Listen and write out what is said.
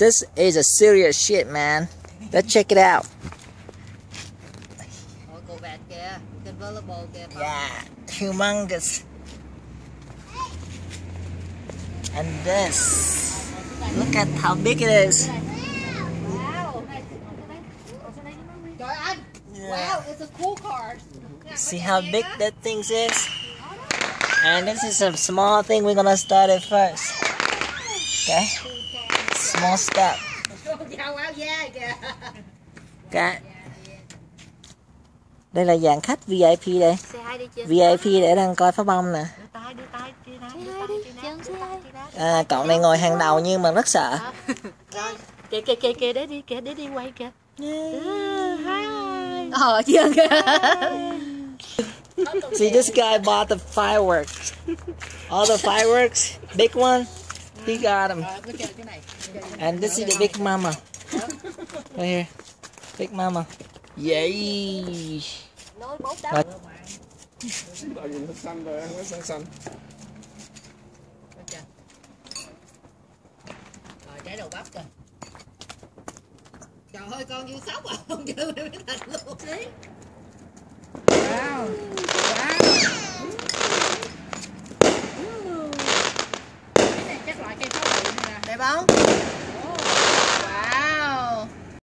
This is a serious shit, man. Let's check it out. Ôi cô vẹt kìa, convertible kìa. Phong. Yeah, humongous. And this, look at how big it is. Wow. It's a cool car. See how big that thing is? And this is a small thing. We're gonna start it first. Okay, small step. Okay. Đây là dạng khách VIP đây. VIP để đang coi pháo bông nè. À, cậu này ngồi hàng đầu nhưng mà rất sợ. Kìa kìa kìa kìa để đi kìa để đi quay kìa. Ờ chưa kìa See, this guy bought the fireworks. All the fireworks, big one, he got. And this is the big mama. Right here. Big mama. Yay! Nối bốn đống. Rồi. Tại vì nó xanh rồi, nó xanh xanh. Coi chưa? Rồi, trái đầu bắp kìa. Trời ơi, con như sóc à, không chơi mới thành luôn. bom?